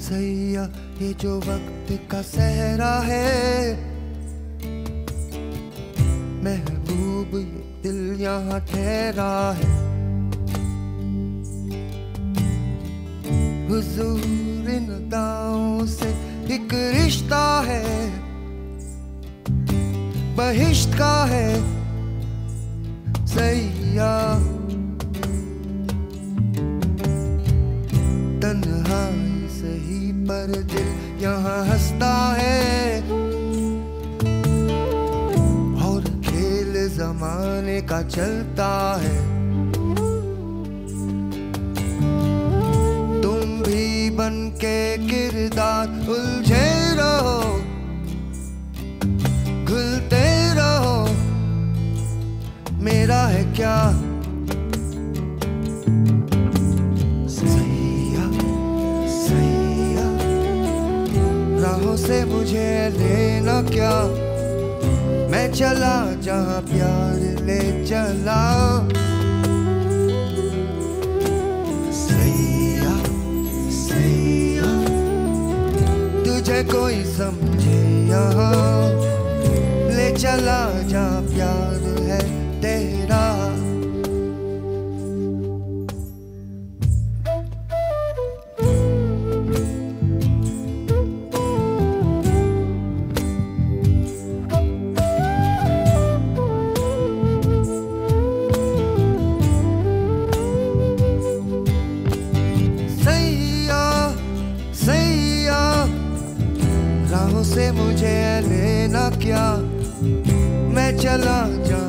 सैया ये जो वक्त का सहरा है। महबूब, ये दिल यहाँ ठहरा है। हुजूर नदाओं से एक रिश्ता है। बहिश्त का है। सैया। तन्हाई सही पर दिल यहाँ हंसता है। और खेल जमाने का चलता है। तुम भी बन के किरदार उलझे रहो। से मुझे लेना क्या? मैं चला, जहाँ प्यार ले चला। सैया सैया, तुझे कोई समझे यहाँ। ले चला, जहाँ प्यार है तेरा। से मुझे लेना क्या? मैं चला जा